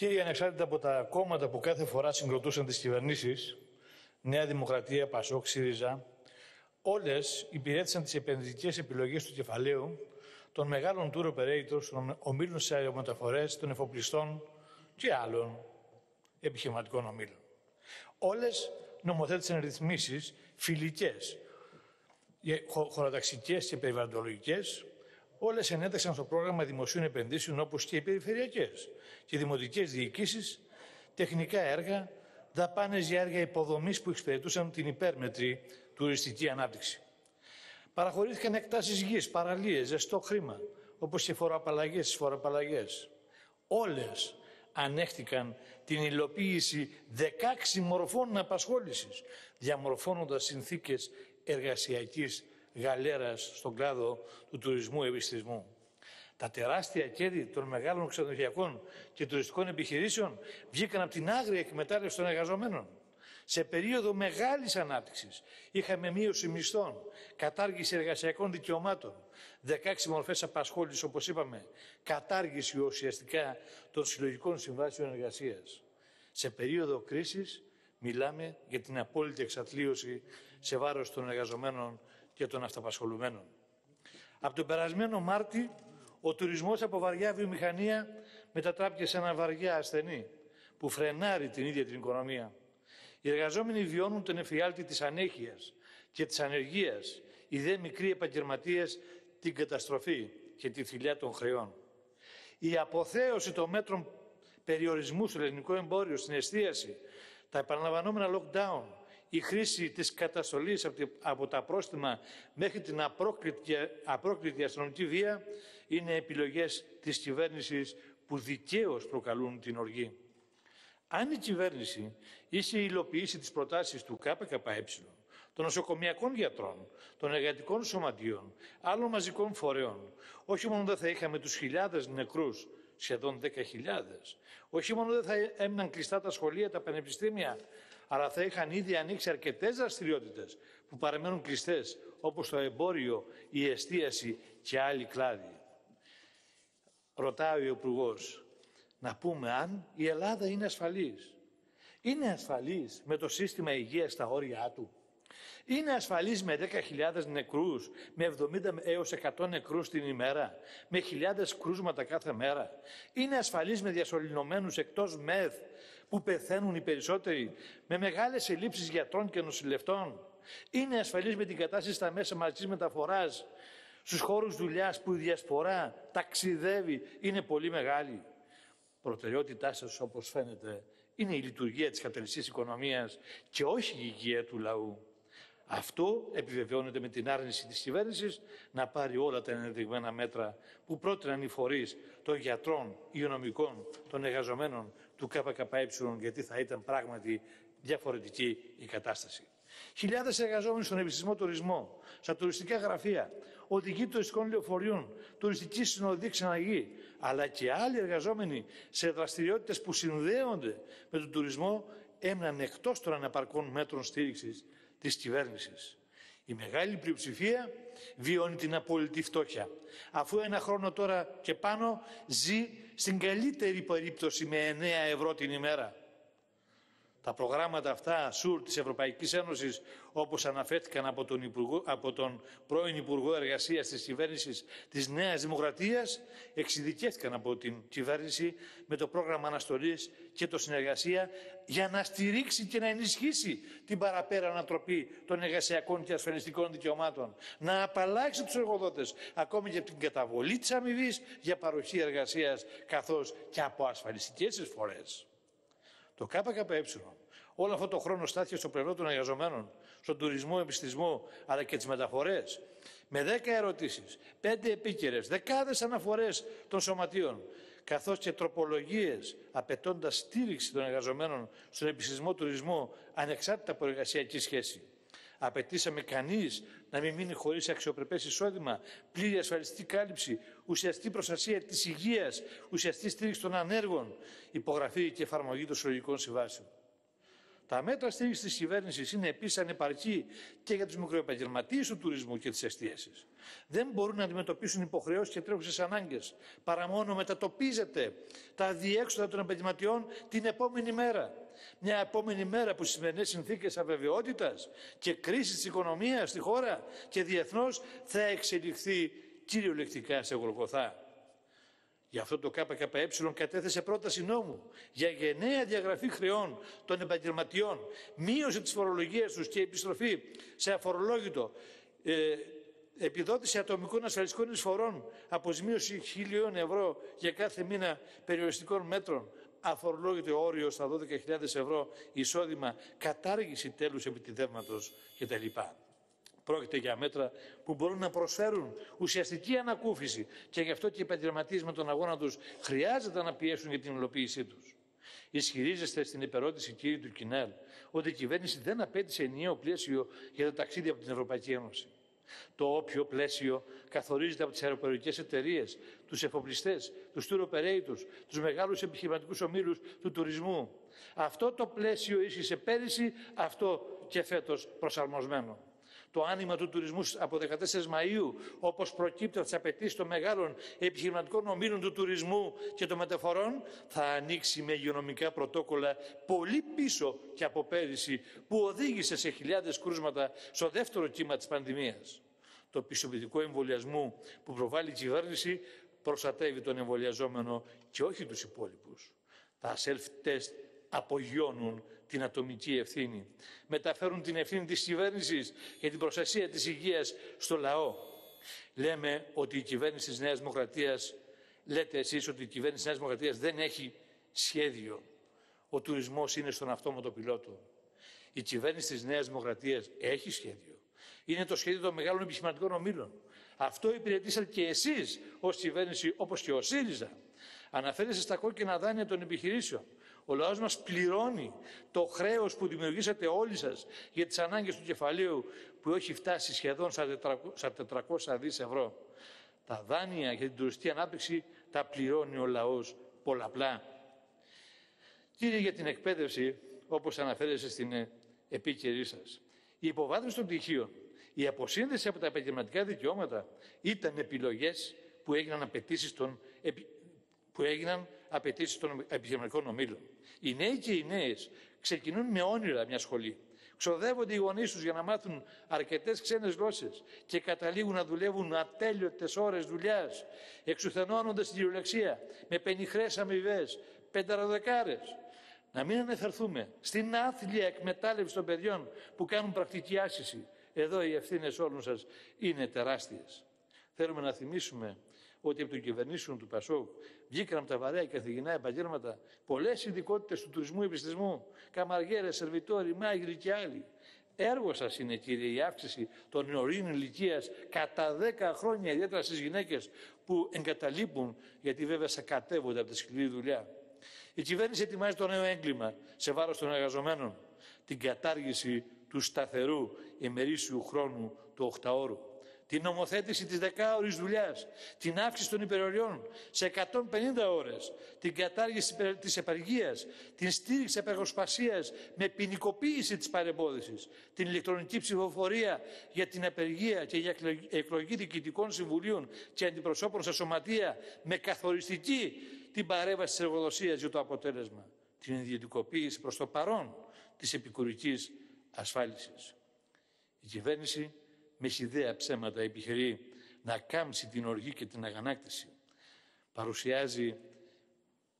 Κύριοι ανεξάρτητα από τα κόμματα που κάθε φορά συγκροτούσαν τις κυβερνήσεις, Νέα Δημοκρατία, Πασόκ, ΣΥΡΙΖΑ, όλες υπηρέτησαν τις επενδυτικές επιλογές του κεφαλαίου των μεγάλων tour operators, των ομίλων σε αερομεταφορές, των εφοπλιστών και άλλων επιχειρηματικών ομίλων. Όλες νομοθέτησαν ρυθμίσεις φιλικές, χωροταξικές και περιβαλλοντολογικές, όλες ενέταξαν στο πρόγραμμα δημοσίων επενδύσεων όπως και οι περιφερειακές και οι δημοτικές διοικήσεις, τεχνικά έργα, δαπάνες για έργα υποδομής που εξυπηρετούσαν την υπέρμετρη τουριστική ανάπτυξη. Παραχωρήθηκαν εκτάσεις γης, παραλίες, ζεστό χρήμα, όπως και φοροαπαλλαγές, φοροαπαλλαγές. Όλες ανέχτηκαν την υλοποίηση 16 μορφών απασχόλησης, διαμορφώνοντας συνθήκες εργασιακής γαλέρας στον κλάδο του τουρισμού ευαισθησμού. Τα τεράστια κέρδη των μεγάλων ξενοδοχειακών και τουριστικών επιχειρήσεων βγήκαν από την άγρια εκμετάλλευση των εργαζομένων. Σε περίοδο μεγάλης ανάπτυξης είχαμε μείωση μισθών, κατάργηση εργασιακών δικαιωμάτων, 16 μορφές απασχόλησης όπως είπαμε, κατάργηση ουσιαστικά των συλλογικών συμβάσεων εργασίας. Σε περίοδο κρίσης μιλάμε για την απόλυτη εξατλίωση σε βάρος των εργαζομένων και των αυταπασχολουμένων. Από τον περασμένο Μάρτι, ο τουρισμός από βαριά βιομηχανία μετατράπηκε σε ένα βαριά ασθενή που φρενάρει την ίδια την οικονομία. Οι εργαζόμενοι βιώνουν τον εφιάλτη της ανέχειας και της ανεργίας, οι δε μικροί επαγγελματίες την καταστροφή και τη θηλιά των χρεών. Η αποθέωση των μέτρων περιορισμού στο ελληνικό εμπόριο, στην εστίαση, τα επαναλαμβανόμενα lockdown, η χρήση της καταστολής από τα πρόστιμα μέχρι την απρόκλητη, απρόκλητη αστυνομική βία είναι επιλογές της κυβέρνησης που δικαίως προκαλούν την οργή. Αν η κυβέρνηση είχε υλοποιήσει τις προτάσεις του ΚΚΕ, των νοσοκομιακών γιατρών, των εργατικών σωματείων, άλλων μαζικών φορέων, όχι μόνο δεν θα είχαμε τους χιλιάδες νεκρούς, σχεδόν 10.000, όχι μόνο δεν θα έμειναν κλειστά τα σχολεία, τα πανεπιστήμια, αλλά θα είχαν ήδη ανοίξει αρκετές δραστηριότητες που παραμένουν κλειστές, όπως το εμπόριο, η εστίαση και άλλοι κλάδοι. Ρωτάει ο Υπουργός, να πούμε αν η Ελλάδα είναι ασφαλής. Είναι ασφαλής με το σύστημα υγείας στα όρια του; Είναι ασφαλής με 10.000 νεκρούς, με 70 έως 100 νεκρούς την ημέρα, με χιλιάδες κρούσματα κάθε μέρα. Είναι ασφαλής με διασωληνωμένους εκτός ΜΕΘ που πεθαίνουν οι περισσότεροι, με μεγάλες ελλείψεις γιατρών και νοσηλευτών. Είναι ασφαλής με την κατάσταση στα μέσα μαζικής μεταφοράς, στους χώρους δουλειάς που η διασπορά ταξιδεύει, είναι πολύ μεγάλη προτεραιότητά σας όπως φαίνεται είναι η λειτουργία της καπιταλιστικής οικονομίας και όχι η υγεία του λαού. Αυτό επιβεβαιώνεται με την άρνηση της κυβέρνησης να πάρει όλα τα ενδεδειγμένα μέτρα που πρότειναν οι φορείς των γιατρών, υγειονομικών, των εργαζομένων του ΚΚΕ γιατί θα ήταν πράγματι διαφορετική η κατάσταση. Χιλιάδες εργαζόμενοι στον επιστημό τουρισμό, στα τουριστικά γραφεία, οδηγοί τουριστικών λεωφορείων, τουριστική συνοδή ξαναγή, αλλά και άλλοι εργαζόμενοι σε δραστηριότητες που συνδέονται με τον τουρισμό έμειναν εκτός των αναπαρκών μέτρων στήριξης της κυβέρνησης. Η μεγάλη πλειοψηφία βιώνει την απόλυτη φτώχεια. Αφού ένα χρόνο τώρα και πάνω ζει στην καλύτερη περίπτωση με 9 ευρώ την ημέρα. Τα προγράμματα αυτά, ΣΟΥΡ της Ευρωπαϊκής Ένωσης, όπως αναφέρθηκαν από τον, Υπουργό, από τον πρώην Υπουργό Εργασίας της κυβέρνησης της Νέας Δημοκρατίας, εξειδικεύτηκαν από την κυβέρνηση με το πρόγραμμα αναστολής και το συνεργασία για να στηρίξει και να ενισχύσει την παραπέρα ανατροπή των εργασιακών και ασφαλιστικών δικαιωμάτων, να απαλλάξει τους εργοδότες ακόμη και από την καταβολή της αμοιβής για παροχή εργασίας καθώς και από ασφαλιστικές εισφορές. Το ΚΚΕ όλο αυτό το χρόνο στάθηκε στο πλευρό των εργαζομένων, στον τουρισμό, επιστησμό αλλά και τις μεταφορές. Με δέκα ερωτήσεις, πέντε επίκαιρες, δεκάδες αναφορές των σωματείων, καθώς και τροπολογίες απαιτώντας στήριξη των εργαζομένων στον επιστησμό τουρισμό ανεξάρτητα από εργασιακή σχέση. Απαιτήσαμε κανείς να μην μείνει χωρίς αξιοπρεπές εισόδημα, πλήρη ασφαλιστική κάλυψη, ουσιαστική προστασία της υγείας, ουσιαστική στήριξη των ανέργων, υπογραφή και εφαρμογή των συλλογικών συμβάσεων. Τα μέτρα στήριξης της κυβέρνησης είναι επίσης ανεπαρκή και για τους μικροεπαγγελματίες του τουρισμού και τη εστίαση. Δεν μπορούν να αντιμετωπίσουν υποχρεώσεις και τρέχουσες ανάγκες, παρά μόνο μετατοπίζεται τα διέξοδα των επαγγελματιών την επόμενη μέρα. Μια επόμενη μέρα που στι σημερινές συνθήκες αβεβαιότητας και κρίσης της οικονομίας στη χώρα και διεθνώς θα εξελιχθεί κυριολεκτικά σε γολγοθά. Γι' αυτό το ΚΚΕ κατέθεσε πρόταση νόμου για γενναία διαγραφή χρεών των επαγγελματιών, μείωση της φορολογίας τους και επιστροφή σε αφορολόγητο, ε, επιδότηση ατομικών ασφαλιστικών εισφορών, αποζημίωση χιλίων ευρώ για κάθε μήνα περιοριστικών μέτρων, αφορολόγητο όριο στα 12.000 ευρώ εισόδημα, κατάργηση τέλους επιτιδεύματος κτλ. Πρόκειται για μέτρα που μπορούν να προσφέρουν ουσιαστική ανακούφιση και γι' αυτό και οι επαγγελματίες με τον αγώνα τους χρειάζεται να πιέσουν για την υλοποίησή τους. Ισχυρίζεστε στην υπερώτηση, κύριε του Κινέλ, ότι η κυβέρνηση δεν απέτησε ενιαίο πλαίσιο για τα ταξίδια από την Ευρωπαϊκή Ένωση. Το όποιο πλαίσιο καθορίζεται από τις αεροπορικές εταιρείες, τους εφοπλιστές, τους tour operators, τους μεγάλους επιχειρηματικούς ομίλους του τουρισμού. Αυτό το πλαίσιο ίσχυσε πέρυσι, αυτό και φέτος προσαρμοσμένο το άνοιγμα του τουρισμού από 14 Μαΐου, όπως προκύπτει από τις απαιτήσεις των μεγάλων επιχειρηματικών ομίλων του τουρισμού και των μεταφορών, θα ανοίξει με υγειονομικά πρωτόκολλα πολύ πίσω και από πέρυσι, που οδήγησε σε χιλιάδες κρούσματα στο δεύτερο κύμα της πανδημίας. Το πιστοποιητικό εμβολιασμού που προβάλλει η κυβέρνηση προστατεύει τον εμβολιαζόμενο και όχι τους υπόλοιπους. Τα self-test απογειώνουν την ατομική ευθύνη. Μεταφέρουν την ευθύνη της κυβέρνησης για την προστασία της υγείας στο λαό. Λέμε ότι η κυβέρνηση της Νέας Δημοκρατίας, λέτε εσείς ότι η κυβέρνηση της Νέας Δημοκρατίας δεν έχει σχέδιο. Ο τουρισμός είναι στον αυτόματο πιλότο. Η κυβέρνηση της Νέας Δημοκρατίας έχει σχέδιο. Είναι το σχέδιο των μεγάλων επιχειρηματικών ομήλων. Αυτό υπηρετήσατε και εσείς ως κυβέρνηση όπως και ο ΣΥΡΙΖΑ. Αναφέρεστε στα κόκκινα δάνεια των επιχειρήσεων. Ο λαός μας πληρώνει το χρέος που δημιουργήσατε όλοι σας για τις ανάγκες του κεφαλαίου που έχει φτάσει σχεδόν στα 400 δις ευρώ. Τα δάνεια για την τουριστική ανάπτυξη τα πληρώνει ο λαός πολλαπλά. Κύριε για την εκπαίδευση, όπως αναφέρεστε στην ε, επίκαιρή σας, η υποβάθμιση των πτυχίων, η αποσύνδεση από τα επαγγελματικά δικαιώματα ήταν επιλογές που έγιναν απαιτήσεις των, που έγιναν απαιτήσεις των επιχειρηματικών ομίλων. Οι νέοι και οι νέες ξεκινούν με όνειρα μια σχολή. Ξοδεύονται οι γονείς τους για να μάθουν αρκετές ξένες γλώσσες και καταλήγουν να δουλεύουν ατέλειωτες ώρες δουλειάς. Εξουθενώνονται στην κυριολεξία με πενιχρές αμοιβές, πενταροδεκάρες. Να μην ανεφερθούμε στην άθλια εκμετάλλευση των παιδιών που κάνουν πρακτική άσκηση. Εδώ οι ευθύνες όλων σας είναι τεράστιες. Θέλουμε να θυμίσουμε ότι από τον κυβερνήσεων του Πασόκ βγήκαν από τα βαρέα και καθηγενά επαγγέλματα πολλές ειδικότητες του τουρισμού επιστημού, καμαριέρες, σερβιτόροι, μάγειροι και άλλοι. Έργο σας είναι, κύριε, η αύξηση των νεωρίων ηλικίας κατά 10 χρόνια, ιδιαίτερα στις γυναίκες που εγκαταλείπουν, γιατί βέβαια σακατεύονται από τη σκληρή δουλειά. Η κυβέρνηση ετοιμάζει το νέο έγκλημα σε βάρος των εργαζομένων, την κατάργηση του σταθερού ημερήσιου χρόνου του 8 ώρου την νομοθέτηση της δεκάωρης δουλειάς, την αύξηση των υπεροριών σε 150 ώρες, την κατάργηση της επαργίας, την στήριξη επεργοσπασίας με ποινικοποίηση της παρεμπόδισης, την ηλεκτρονική ψηφοφορία για την απεργία και για εκλογή διοικητικών συμβουλίων και αντιπροσώπων σε σωματεία με καθοριστική την παρέμβαση της εργοδοσίας για το αποτέλεσμα, την ιδιωτικοποίηση προς το παρόν της επικουρικής ασφάλισης. Η κυβέρνηση μες χιδέα ψέματα επιχειρεί να κάμψει την οργή και την αγανάκτηση. Παρουσιάζει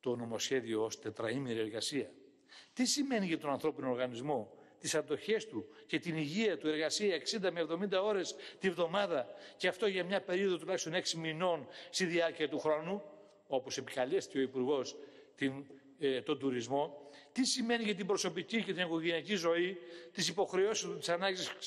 το νομοσχέδιο ως τετραήμερη εργασία. Τι σημαίνει για τον ανθρώπινο οργανισμό, τις αντοχές του και την υγεία του εργασία 60 με 70 ώρες τη βδομάδα και αυτό για μια περίοδο τουλάχιστον 6 μηνών στη διάρκεια του χρόνου, όπως επικαλέστηκε ο υπουργός την, ε, τον τουρισμό, τι σημαίνει για την προσωπική και την οικογενειακή ζωή, τις υποχρεώσεις του,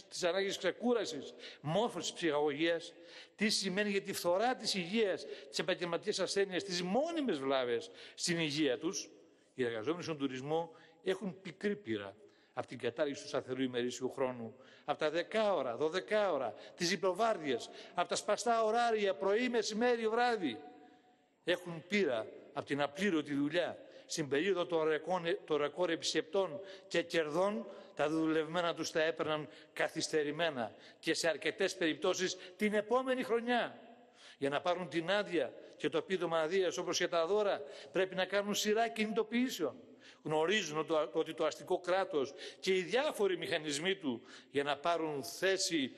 τις ανάγκες ξεκούρασης, μόρφωσης ψυχαγωγίας, τι σημαίνει για τη φθορά της υγείας, τις επαγγελματικές ασθένειες, τις μόνιμες βλάβες στην υγεία τους. Οι εργαζόμενοι στον τουρισμό έχουν πικρή πείρα από την κατάργηση του σταθερού ημερήσιου χρόνου, από τα 10 ώρα, 12 ώρα, τις υποβάρδιε, από τα σπαστά ωράρια, πρωί, μεσημέρι, βράδυ. Έχουν πείρα από την απλήρωτη δουλειά στην περίοδο των ρεκόρ, το ρεκόρ επισκεπτών και κερδών, τα δουλευμένα τους τα έπαιρναν καθυστερημένα και σε αρκετές περιπτώσεις την επόμενη χρονιά. Για να πάρουν την άδεια και το επίδομα αδείας όπως και τα δώρα πρέπει να κάνουν σειρά κινητοποιήσεων. Γνωρίζουν ότι το αστικό κράτος και οι διάφοροι μηχανισμοί του για να πάρουν θέση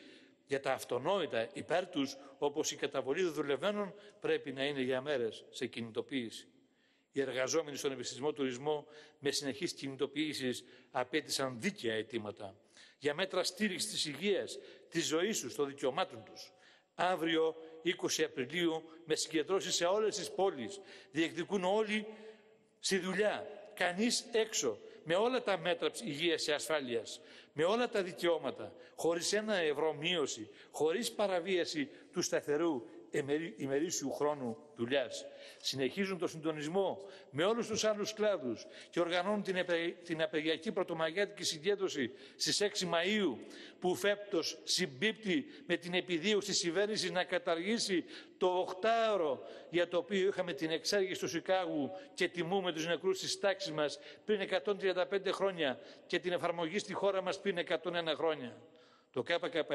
για τα αυτονόητα υπέρ τους, όπως η καταβολή των δουλευμένων, πρέπει να είναι για μέρες σε κινητοποίηση. Οι εργαζόμενοι στον επιστημισμό τουρισμό με συνεχείς κινητοποίησεις απέτησαν δίκαια αιτήματα για μέτρα στήριξης της υγείας, της ζωής τους, των δικαιωμάτων τους. Αύριο, 20 Απριλίου, με συγκεντρώσεις σε όλες τις πόλεις, διεκδικούν όλοι στη δουλειά, κανείς έξω, με όλα τα μέτρα υγείας και ασφάλειας, με όλα τα δικαιώματα, χωρίς ένα ευρώ μείωση, χωρίς παραβίαση του σταθερού ημερήσιου χρόνου δουλειάς. Συνεχίζουν το συντονισμό με όλους τους άλλους κλάδους και οργανώνουν την, επε... την απεργιακή πρωτομαγιάτικη συγκέντρωση στις 6 Μαΐου που φέπτος συμπίπτει με την επιδίωξη της κυβέρνησης να καταργήσει το οχτάωρο για το οποίο είχαμε την εξέργεια του Σικάγου και τιμούμε τους νεκρούς της τάξης μας πριν 135 χρόνια και την εφαρμογή στη χώρα μας πριν 101 χρόνια. Το ΚΚΕ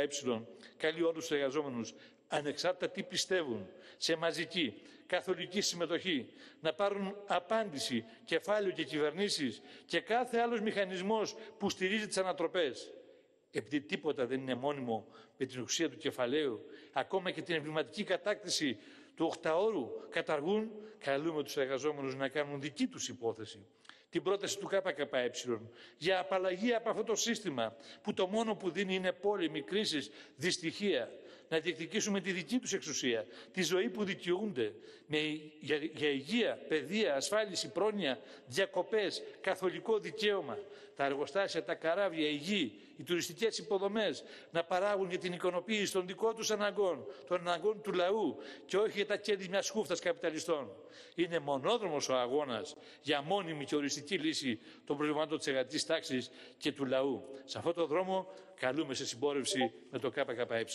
καλεί όλους τους εργαζόμενους, ανεξάρτητα τι πιστεύουν, σε μαζική, καθολική συμμετοχή, να πάρουν απάντηση, κεφάλαιο και κυβερνήσεις και κάθε άλλος μηχανισμός που στηρίζει τις ανατροπές. Επειδή τίποτα δεν είναι μόνιμο με την ουσία του κεφαλαίου, ακόμα και την εμβληματική κατάκτηση του οχταώρου καταργούν, καλούμε τους εργαζόμενους να κάνουν δική τους υπόθεση την πρόταση του ΚΚΕ για απαλλαγή από αυτό το σύστημα που το μόνο που δίνει είναι πόλεμοι, κρίσεις, δυστυχία. Να διεκδικήσουμε τη δική τους εξουσία, τη ζωή που δικαιούνται με, για, για υγεία, παιδεία, ασφάλιση, πρόνοια, διακοπές, καθολικό δικαίωμα. Τα εργοστάσια, τα καράβια, η γη, οι τουριστικές υποδομές να παράγουν για την εικονοποίηση των δικών τους αναγκών, των αναγκών του λαού και όχι για τα κέρδη μιας χούφτας καπιταλιστών. Είναι μονόδρομος ο αγώνας για μόνιμη και οριστική λύση των προβλημάτων της εργατικής τάξης και του λαού. Σε αυτό το δρόμο καλούμε σε συμπόρευση με το ΚΚΕ.